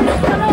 Come on.